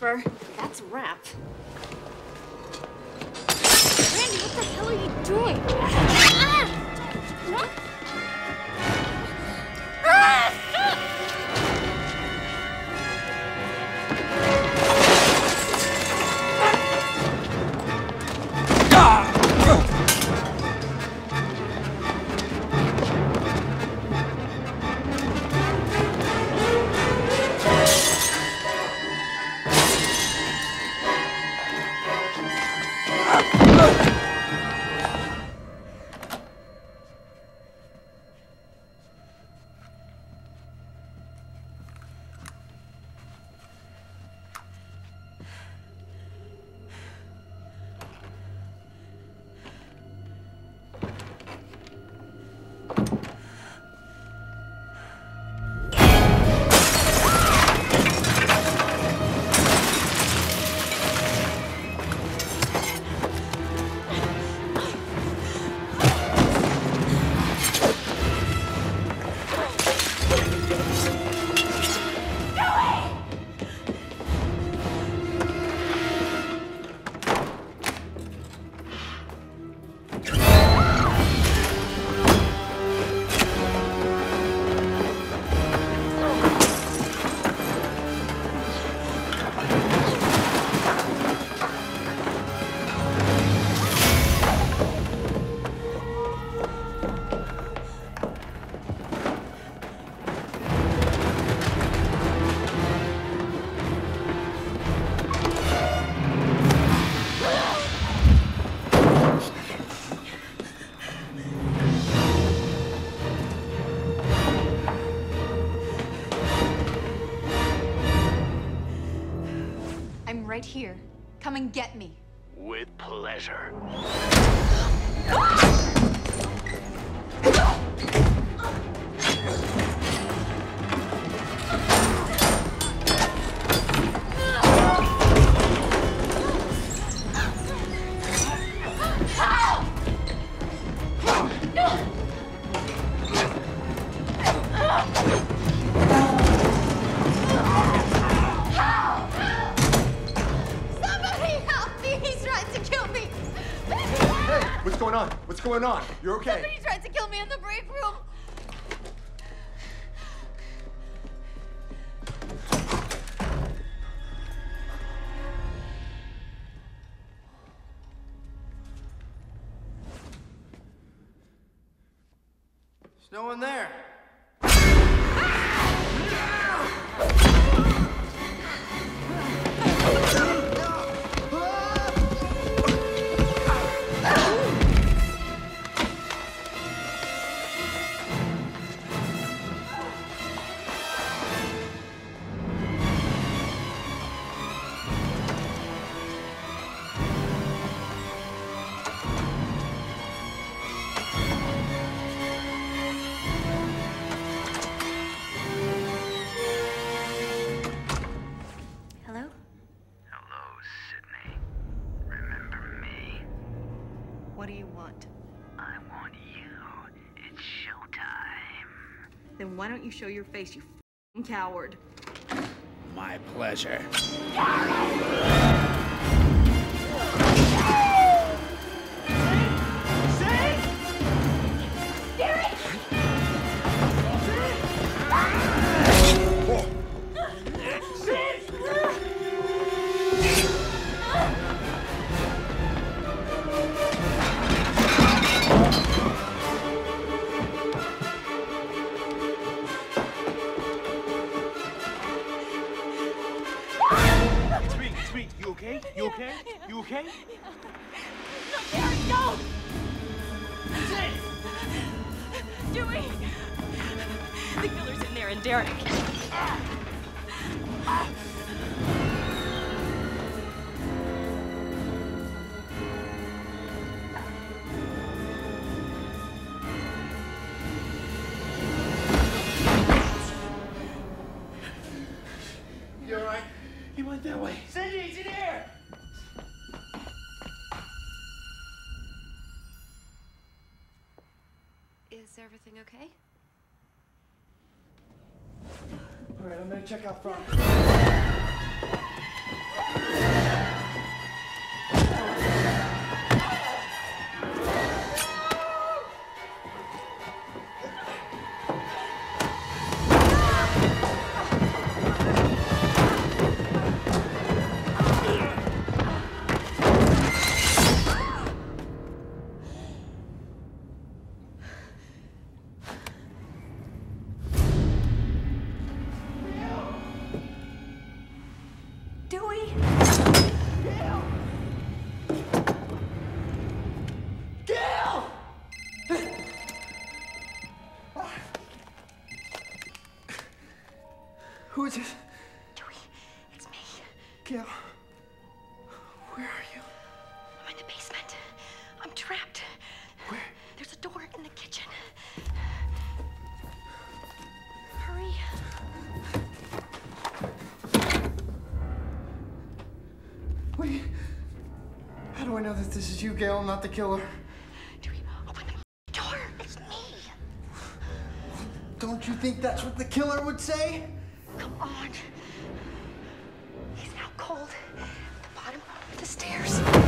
That's rap. Randy, what the hell are you doing? Right here. Come and get me. With pleasure. Going on? What's going on? You're okay. Somebody tried to kill me in the break room! There's no one there. Then why don't you show your face, you coward? My pleasure. Okay? Derek, no! Dewey! The killer's in there, and Derek. You Is everything okay? Alright, I'm gonna check out front. Who is it? Dewey, it's me. Gail. Where are you? I'm in the basement. I'm trapped. Where? There's a door in the kitchen. Hurry. Wait. How do I know that this is you, Gail, not the killer? Dewey, open the door. It's me. Don't you think that's what the killer would say? Come on. He's now cold at the bottom of the stairs.